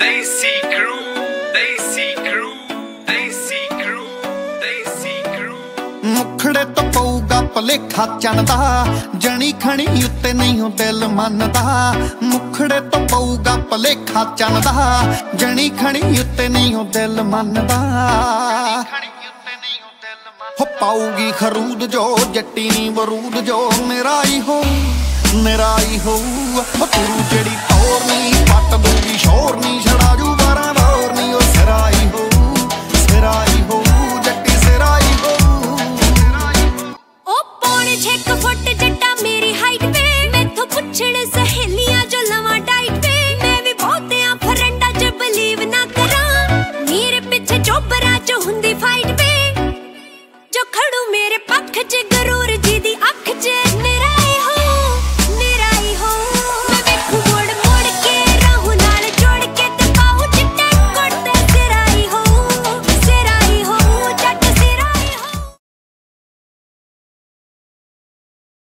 Daisy Crew, Daisy Crew, Daisy Crew, Daisy Crew. ਮੁਖੜੇ ਤੋਂ ਪਊਗਾ ਭਲੇਖਾ ਚੰਦਾ ਜਣੀ ਖਣੀ ਉੱਤੇ ਨਹੀਂ ਹੋ ਦਿਲ ਮੰਨਦਾ। ਮੁਖੜੇ ਤੋਂ ਪਊਗਾ ਭਲੇਖਾ ਚੰਦਾ ਜਣੀ ਖਣੀ ਉੱਤੇ ਨਹੀਂ ਹੋ ਦਿਲ ਮੰਨਦਾ। ਹੋ ਪਾਉਗੀ ਖਰੂਦ ਜੋ ਜੱਟੀ ਨੀ ਬਰੂਦ ਜੋ ਮੇਰਾ ਹੀ ਹੋ ਮੇਰਾ ਹੀ ਹੋ ਹੋ ਇੱਕ ਫੁੱਟ ਜੱਟਾ ਮੇਰੀ ਹਾਈਟ ਤੇ ਸਹੇਲੀਆਂ ਜੋ ਲਵਾਂ ਮੈਂ ਵੀ ਬਹੁਤਿਆਂ ਨਾ ਕਰਾਂ। ਮੇਰੇ ਪਿੱਛੇ ਚੋਬਰਾਂ 'ਚ ਹੁੰਦੀ ਫਾਈਟ ਤੇ ਜੋ ਖੜੂ ਮੇਰੇ ਪੱਖ 'ਚ